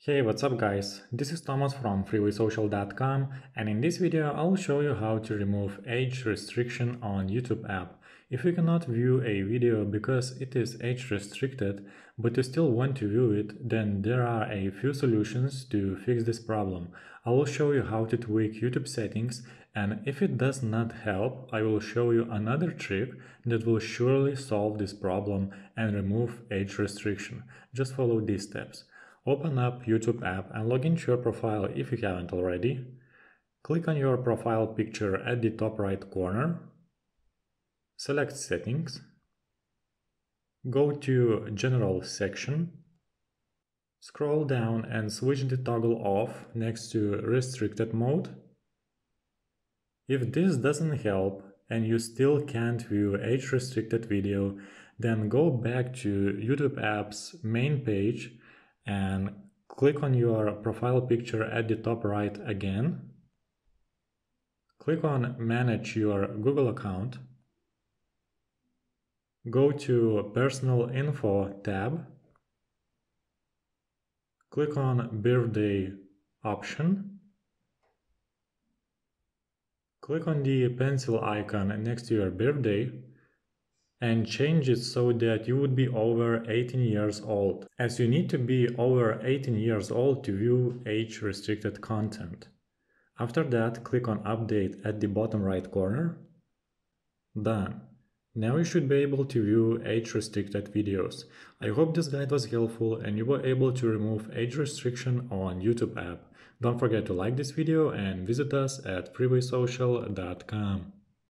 Hey, what's up guys? This is Thomas from freewaysocial.com and in this video I'll show you how to remove age restriction on YouTube app. If you cannot view a video because it is age restricted but you still want to view it, then there are a few solutions to fix this problem. I will show you how to tweak YouTube settings and if it does not help, I will show you another trick that will surely solve this problem and remove age restriction. Just follow these steps. Open up YouTube app and log into your profile if you haven't already. Click on your profile picture at the top right corner. Select Settings. Go to General section. Scroll down and switch the toggle off next to Restricted mode. If this doesn't help and you still can't view age-restricted video, then go back to YouTube app's main page and click on your profile picture at the top right again. Click on Manage your Google account. Go to Personal Info tab. Click on Birthday option. Click on the pencil icon next to your birthday and change it so that you would be over 18 years old, as you need to be over 18 years old to view age restricted content. After that, click on Update at the bottom right corner. Done. Now you should be able to view age restricted videos. I hope this guide was helpful and you were able to remove age restriction on YouTube app. Don't forget to like this video and visit us at freewaysocial.com.